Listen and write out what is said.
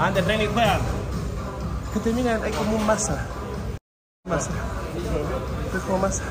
Antes tren y juega. Gente, miren, hay como un masa. Masa. Es como masa.